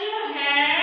You have.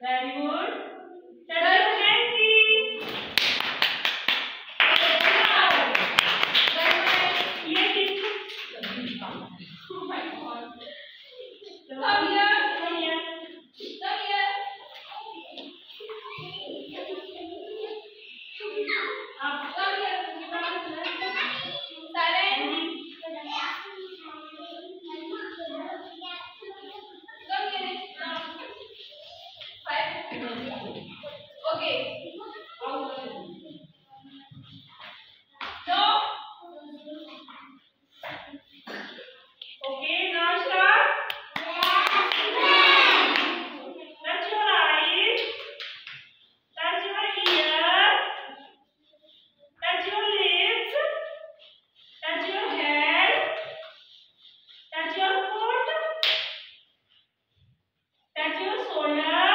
Very good. your shoulder